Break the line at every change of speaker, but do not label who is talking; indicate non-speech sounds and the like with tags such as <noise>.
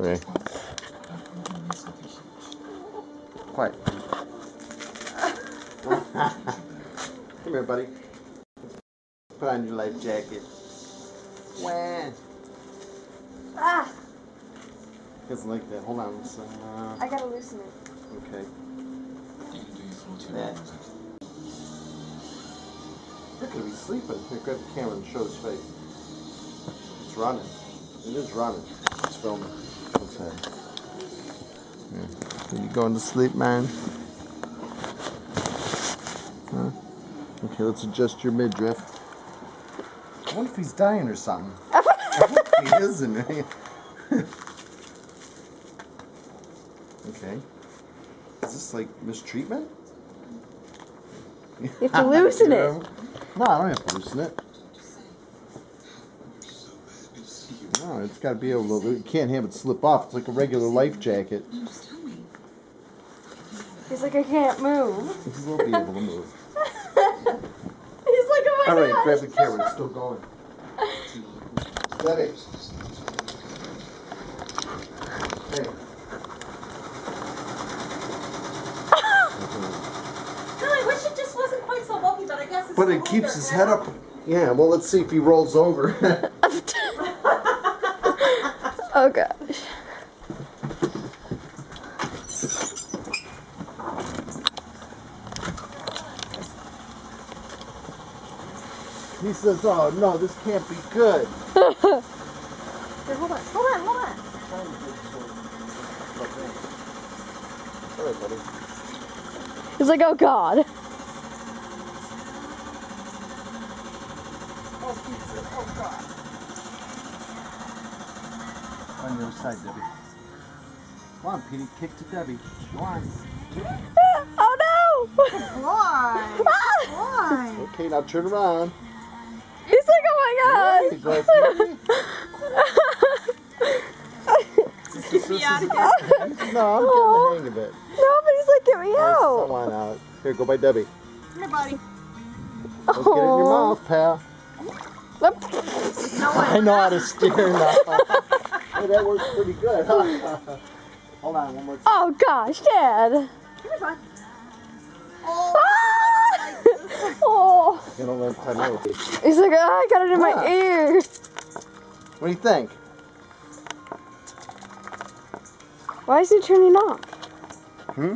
Okay. Quiet. Come here, buddy. Put on your life jacket. Wah.
Ah!
Doesn't like that. Hold on. So, uh,
I gotta loosen it.
okay. Yeah. You're gonna be sleeping. Here, grab the camera and show his face. It's running. It is running. It's filming. What's that? Yeah. Are you going to sleep, man? Huh? Okay, let's adjust your midriff. I wonder if he's dying or something. <laughs> I hope he isn't. <laughs> okay. Is this like mistreatment?
You have to loosen <laughs> it.
No, I don't have to loosen it. No, it's got to be able to. You can't have it slip off. It's like a regular life jacket.
He's like, I can't move.
He'll be able to move. <laughs>
He's like, oh my
All right,
god.
grab the camera. It's still going. Debbie. Hey. <laughs>
I wish it just wasn't quite so bulky, but I guess it's
But it keeps his head
up.
Yeah, well, let's see if he rolls over. <laughs>
oh gosh.
he says, oh, no, this can't be good. <laughs>
Here, hold on, hold on, hold on.
All right, buddy.
He's like, oh god.
Oh, oh, On the other side, Debbie. Come on, Petey, kick to Debbie. Go on. <laughs>
Oh no!
Why? Why? <laughs>
Okay, now turn around.
He's like, oh my
go, Petey.
Keep me out.
No, I'm getting the hang of it.
no, but he's like, get me
There's
out.
someone out. Here, go by Debbie.
Come here, buddy.
Let's get in your
oh.
mouth, pal.
Look.
No
I know how to steer now. <laughs> hey, that <laughs> works pretty good, huh? <laughs> Hold on, one more time.
Oh gosh, Dad.
Come here, bud. Oh,
Ah! <laughs> Oh,
You know, let time out.
he's like, ah, I got it in
Yeah.
my ear.
What do you think?
Why is he turning off?
Hmm?